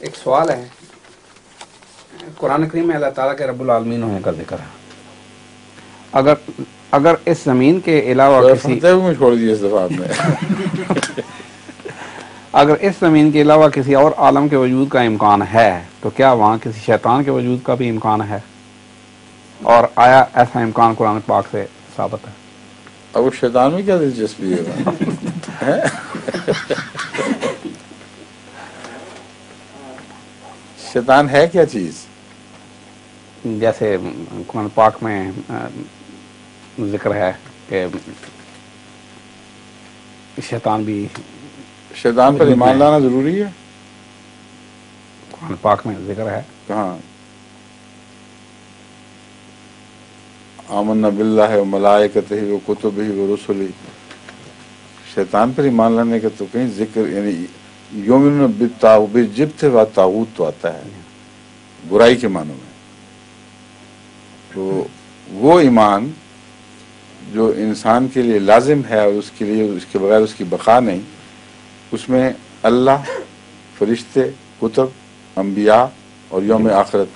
ایک سوال ہے۔ قرآن کریم میں اللہ تعالیٰ کے رب العالمین ہونے کا ذکر۔ ہے اگر اگر اس زمین کے علاوہ کسی میں چھوڑ دیے اس دفعہ نے۔ اگر اس زمین کے علاوہ کسی اور عالم کے وجود کا امکان ہے تو کیا وہاں کسی شیطان کے وجود کا بھی امکان ہے؟ اور آیا ایسا امکان قرآن پاک سے ثابت ہے؟ اب شیطان میں کیا دلچسپی ہے؟ شیطان ہے کیا چیز؟ جیسے قرآن پاک میں ذکر ہے کہ شیطان بھی شیطان پر ایمان لانا ضروری ہے؟ قرآن پاک میں ذکر ہے۔ کہاں آمنا باللہ و ملائکتہ و کتبہ و رسلی شیطان پر ایمان لانے کا تو کہیں ذکر یعنی یومن بالجبت و تاغوت تو آتا ہے۔ برائی کے معنوں میں۔ تو وہ ایمان جو انسان کے لیے لازم ہے اور اس کے لیے اس کے بغیر اس کی بقا نہیں، اس میں اللہ، فرشتے، کتب، انبیاء اور یوم آخرت۔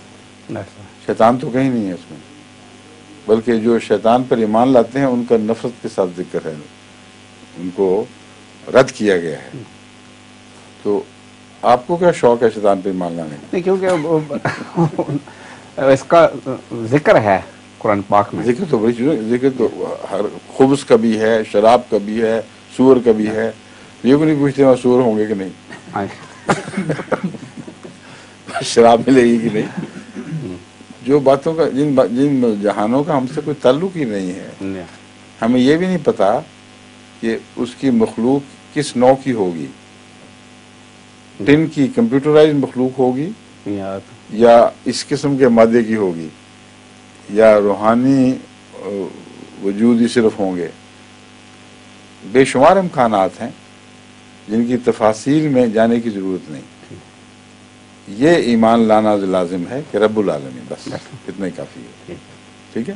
شیطان تو کہیں نہیں ہے اس میں۔ بلکہ جو شیطان پر ایمان لاتے ہیں، ان کا نفرت کے ساتھ ذکر ہے۔ ان کو رد کیا گیا ہے۔ تو آپ کو کیا شوق ہے شیطان پر ایمان لانے کا؟ نہیں کیونکہ اس کا ذکر ہے قرآن پاک میں۔ ذکر تو بڑی چیز ہے ذکر تو ہر خبز کا بھی ہے شراب کا بھی ہے سور کا بھی ہے۔ یہ کو نہیں پوچھتے وہاں سور ہوں گے کہ نہیں؟ ہاں۔ شراب ملے گی کہ نہیں؟ جو باتوں کا جن جن جہانوں کا ہم سے کوئی تعلق ہی نہیں ہے۔ ہمیں یہ بھی نہیں پتا کہ اس کی مخلوق کس نو کی ہوگی۔ ٹن کی کمپیوٹرائز مخلوق ہوگی یا اس قسم کے مادے کی ہوگی یا روحانی وجود ہی صرف ہوں گے بے شمار امکانات ہیں جن کی تفاصیل میں جانے کی ضرورت نہیں یہ ایمان لانا لازم ہے کہ رب العالمین بس اتنا ہی کافی ہے۔ ٹھیک۔ ہے؟